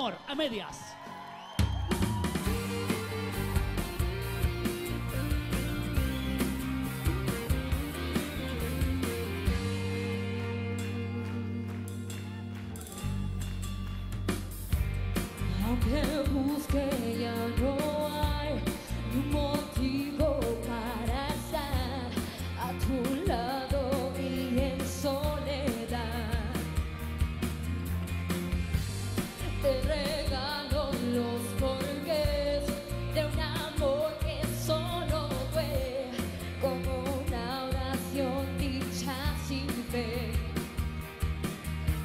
a medias. Aunque busque ya no hay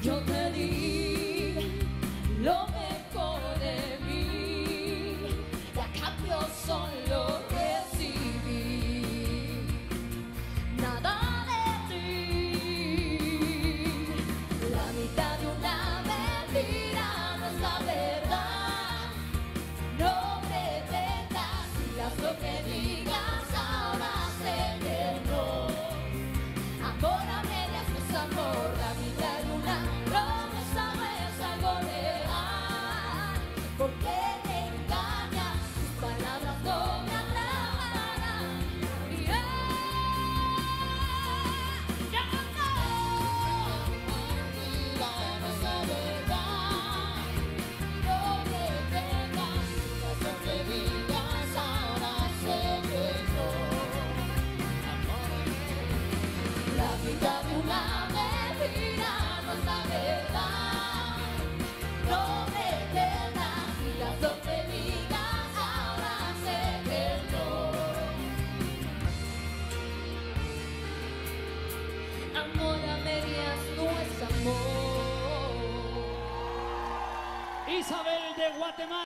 Yo te di lo amor a medias no es amor. Isabel de Guatemala.